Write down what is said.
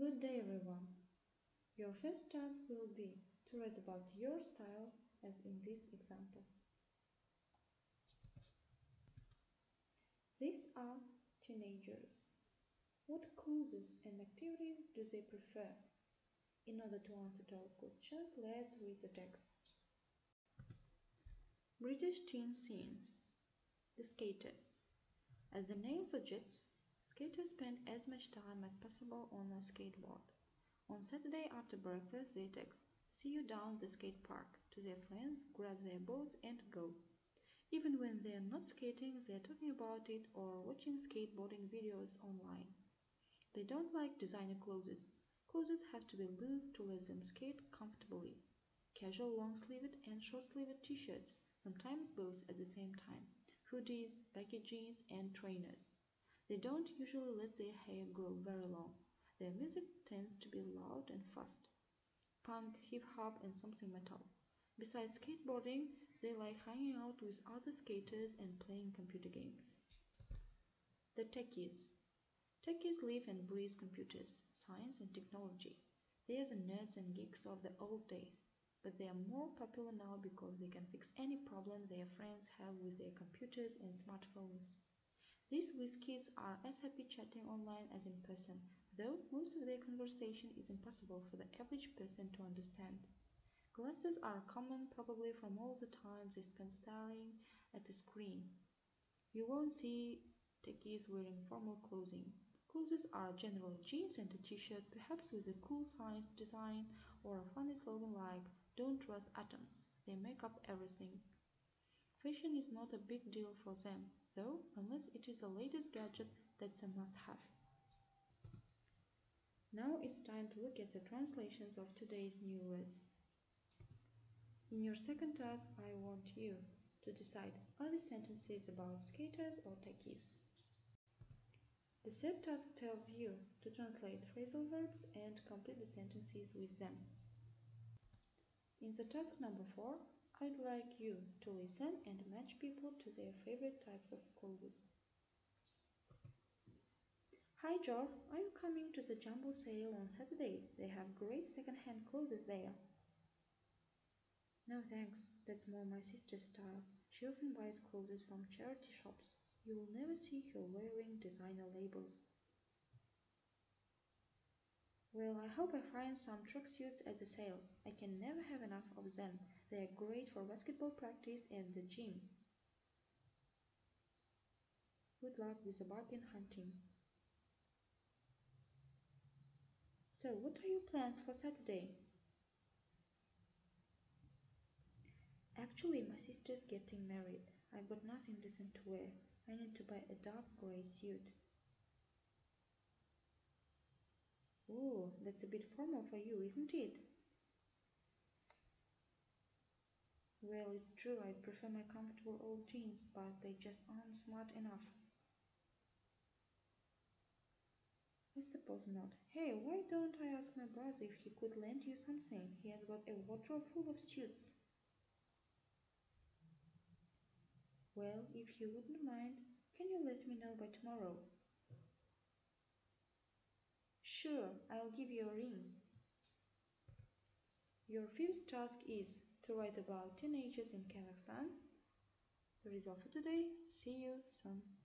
Good day everyone. Your first task will be to write about your style as in this example. These are teenagers. What clothes and activities do they prefer? In order to answer our questions, let's read the text. British teen scenes. The skaters. As the name suggests, skaters spend as much time as possible on a skateboard. On Saturday after breakfast, they text, see you down the skate park, to their friends, grab their boards and go. Even when they are not skating, they are talking about it or watching skateboarding videos online. They don't like designer clothes. Clothes have to be loose to let them skate comfortably. Casual long-sleeved and short-sleeved t-shirts, sometimes both at the same time, hoodies, baggy jeans and trainers. They don't usually let their hair grow very long. Their music tends to be loud and fast. Punk, hip-hop and something metal. Besides skateboarding, they like hanging out with other skaters and playing computer games. The techies. Techies live and breathe computers, science and technology. They are the nerds and geeks of the old days, but they are more popular now because they can fix any problem their friends have with their computers and smartphones. These whiz kids are as happy chatting online as in person, though most of their conversation is impossible for the average person to understand. Glasses are common probably from all the time they spend staring at a screen. You won't see techies wearing formal clothing. Clothes are generally jeans and a t-shirt, perhaps with a cool science design or a funny slogan like Don't trust atoms, they make up everything. Fashion is not a big deal for them, though, unless it is the latest gadget that's a must-have. Now it's time to look at the translations of today's new words. In your second task, I want you to decide are the sentences about skaters or techies. The third task tells you to translate phrasal verbs and complete the sentences with them. In the task number 4, I'd like you to listen and match people to their favorite types of clothes. Hi Geoff, are you coming to the Jumble sale on Saturday? They have great second-hand clothes there. No thanks, that's more my sister's style. She often buys clothes from charity shops. You will never see her wearing designer labels. Well, I hope I find some tracksuits at the sale. I can never have enough of them. They are great for basketball practice and the gym. Good luck with the bargain hunting. So, what are your plans for Saturday? Actually, my sister's getting married. I've got nothing decent to wear. I need to buy a dark gray suit. Oh, that's a bit formal for you, isn't it? Well, it's true, I prefer my comfortable old jeans, but they just aren't smart enough. I suppose not. Hey, why don't I ask my brother if he could lend you something? He has got a wardrobe full of suits. Well, if you wouldn't mind, can you let me know by tomorrow? Sure, I'll give you a ring. Your fifth task is to write about teenagers in Kazakhstan. Is all for today. See you soon.